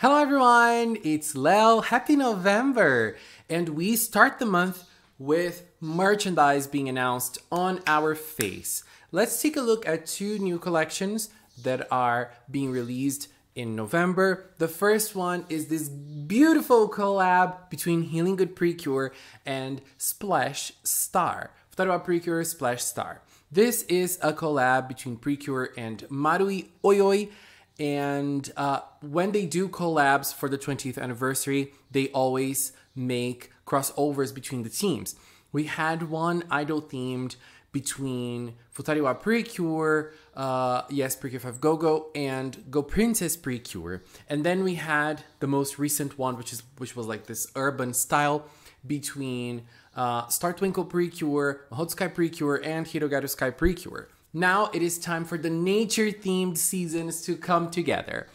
Hello everyone, it's Lel. Happy November! And we start the month with merchandise being announced on our face. Let's take a look at two new collections that are being released in November. The first one is this beautiful collab between Healing Good Precure and Splash Star. Futariwa Precure Splash Star. This is a collab between Precure and Marui Oyoi. And uh, when they do collabs for the 20th anniversary, they always make crossovers between the teams. We had one idol themed between Futariwa Precure, uh, yes, Precure 5 Go-Go, and Go Princess Precure. And then we had the most recent one, which is which was like this urban style between uh, Star Twinkle Precure, Hot Sky Precure, and Hirogaru Sky Precure. Now it is time for the nature themed seasons to come together.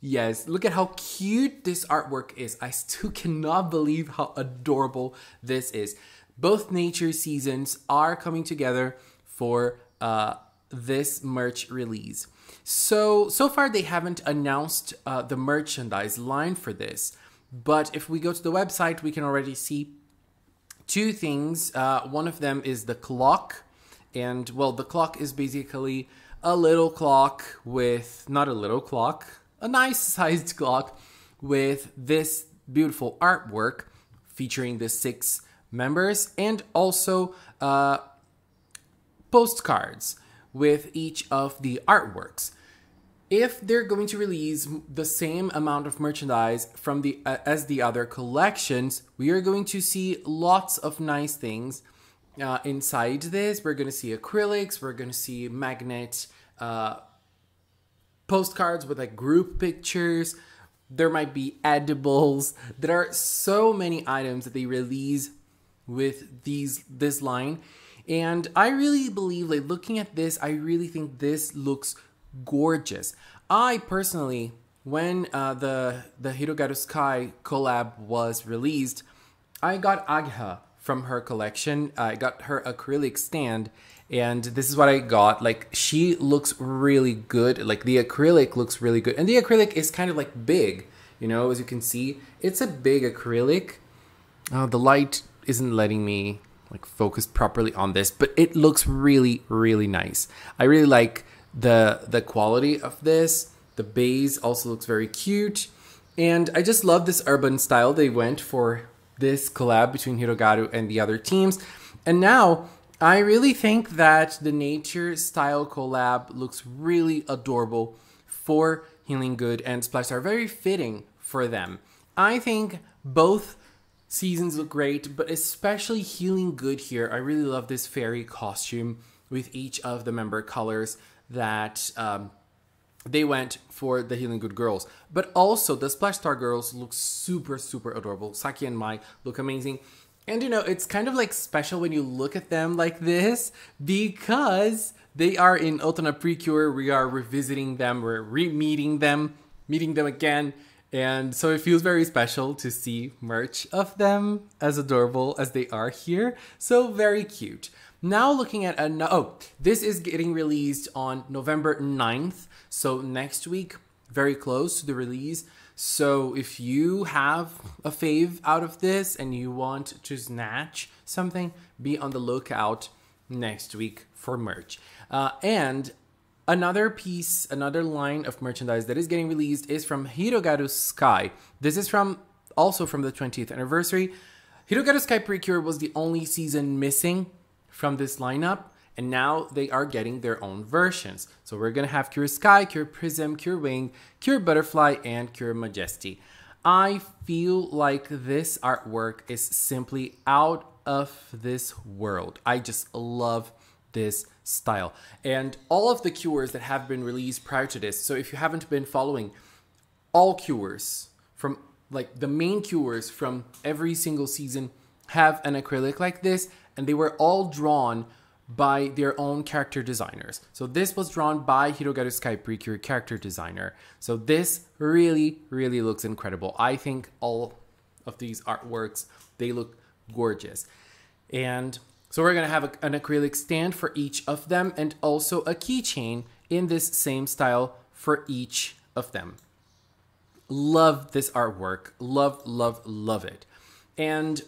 Yes, look at how cute this artwork is. I still cannot believe how adorable this is. Both nature seasons are coming together for uh, this merch release. So, so far they haven't announced uh, the merchandise line for this. But if we go to the website, we can already see two things. Uh, one of them is the clock. And well, the clock is basically a little clock with, not a little clock, a nice sized clock with this beautiful artwork featuring the six members and also uh, postcards with each of the artworks. If they're going to release the same amount of merchandise from the uh, as the other collections, we are going to see lots of nice things uh, inside this. We're going to see acrylics. We're going to see magnet uh, postcards with like group pictures. There might be edibles. There are so many items that they release with these this line and i really believe like looking at this i really think this looks gorgeous i personally when uh, the the hirogaru sky collab was released i got Ageha from her collection i got her acrylic stand and this is what i got like she looks really good like the acrylic looks really good and the acrylic is kind of like big you know as you can see it's a big acrylic uh, the light isn't letting me like focus properly on this, but it looks really, really nice. I really like the the quality of this. The base also looks very cute. And I just love this urban style they went for this collab between Hirogaru and the other teams. And now I really think that the nature style collab looks really adorable for Healing Good and Splash are very fitting for them. I think both Seasons look great, but especially Healing Good here. I really love this fairy costume with each of the member colors that um, they went for the Healing Good girls. But also, the Splash Star girls look super, super adorable. Saki and Mai look amazing. And you know, it's kind of like special when you look at them like this because they are in Otona Precure. We are revisiting them, we're re meeting them, meeting them again and so it feels very special to see merch of them as adorable as they are here. So very cute. Now looking at a oh, this is getting released on November 9th. So next week, very close to the release. So if you have a fave out of this and you want to snatch something, be on the lookout next week for merch. Uh, and Another piece, another line of merchandise that is getting released is from Hirogaru Sky. This is from also from the 20th anniversary. Hirogaru Sky Precure was the only season missing from this lineup, and now they are getting their own versions. So we're gonna have Cure Sky, Cure Prism, Cure Wing, Cure Butterfly, and Cure Majesty. I feel like this artwork is simply out of this world. I just love this style. And all of the cures that have been released prior to this, so if you haven't been following, all cures from like the main cures from every single season have an acrylic like this, and they were all drawn by their own character designers. So this was drawn by Hirogaru Sky Precure character designer. So this really, really looks incredible. I think all of these artworks, they look gorgeous. And so we're gonna have a, an acrylic stand for each of them and also a keychain in this same style for each of them. love this artwork. Love, love, love it. And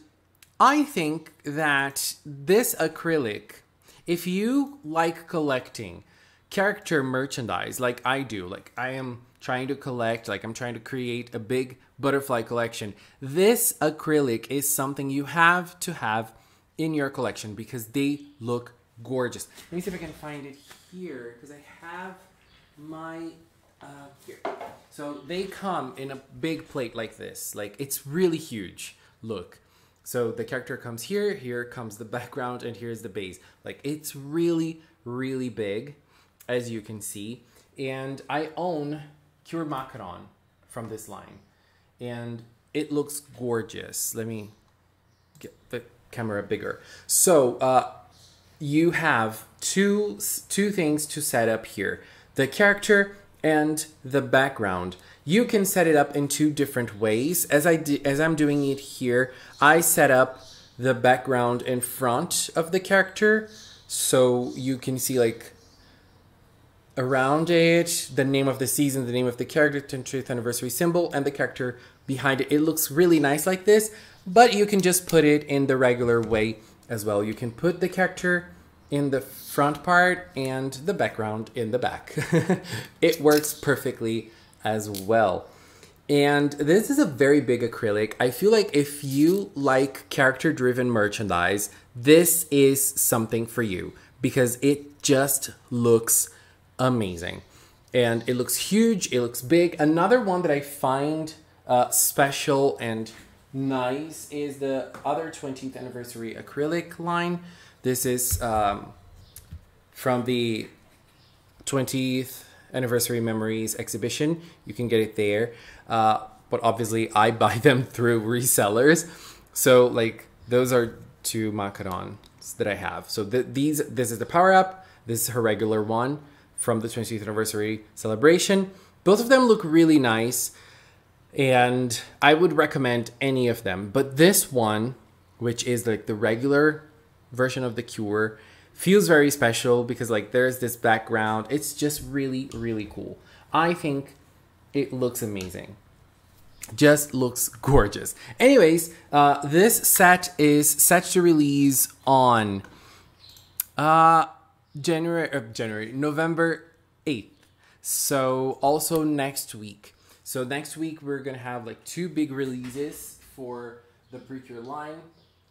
I think that this acrylic, if you like collecting character merchandise like I do, like I am trying to collect, like I'm trying to create a big butterfly collection, this acrylic is something you have to have in your collection because they look gorgeous. Let me see if I can find it here because I have my uh, here. So they come in a big plate like this. Like it's really huge. Look. So the character comes here, here comes the background, and here's the base. Like it's really, really big, as you can see. And I own Cure Macaron from this line. And it looks gorgeous. Let me get the camera bigger. So uh, you have two two things to set up here. The character and the background. You can set it up in two different ways. As I as I'm doing it here, I set up the background in front of the character so you can see like around it the name of the season, the name of the character, 10th anniversary symbol, and the character behind it. It looks really nice like this, but you can just put it in the regular way as well. You can put the character in the front part and the background in the back. it works perfectly as well. And this is a very big acrylic. I feel like if you like character driven merchandise, this is something for you because it just looks amazing. And it looks huge, it looks big. Another one that I find uh, special and nice is the other 20th anniversary acrylic line. This is um, from the 20th anniversary memories exhibition. You can get it there. Uh, but obviously, I buy them through resellers. So, like, those are two macarons that I have. So, th- these this is the power up. This is her regular one from the 20th anniversary celebration. Both of them look really nice, and I would recommend any of them. But this one, which is like the regular version of the cure feels very special because like there's this background. It's just really really cool. I think it looks amazing. Just looks gorgeous. Anyways uh, this set is set to release on uh january uh, january november 8th so also next week so next week we're gonna have like two big releases for the precure line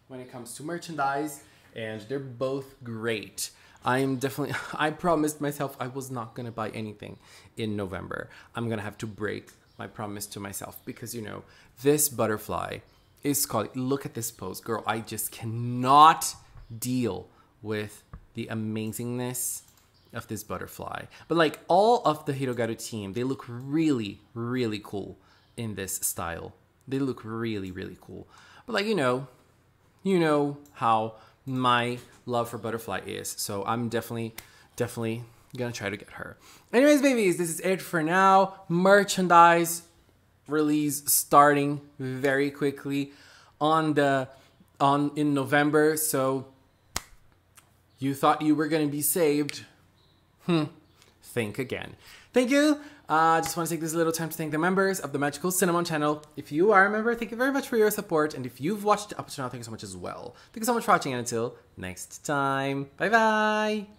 when it comes to merchandise and they're both great. I'm definitely, I promised myself I was not gonna buy anything in November. I'm gonna have to break my promise to myself because you know, this butterfly is called, look at this pose, girl. I just cannot deal with the amazingness of this butterfly. But like all of the Hirogaru team, they look really, really cool in this style. They look really, really cool. But like, you know, you know how my love for Butterfly is. So I'm definitely, definitely gonna try to get her. Anyways, babies, this is it for now. Merchandise release starting very quickly on the on in November. So you thought you were gonna be saved. Hmm. Think again. Thank you. I uh, just want to take this little time to thank the members of the Magical Cinnamon channel. If you are a member, thank you very much for your support. And if you've watched up to now, thank you so much as well. Thank you so much for watching and until next time. Bye bye.